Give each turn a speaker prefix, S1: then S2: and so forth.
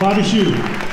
S1: Bobby Shue.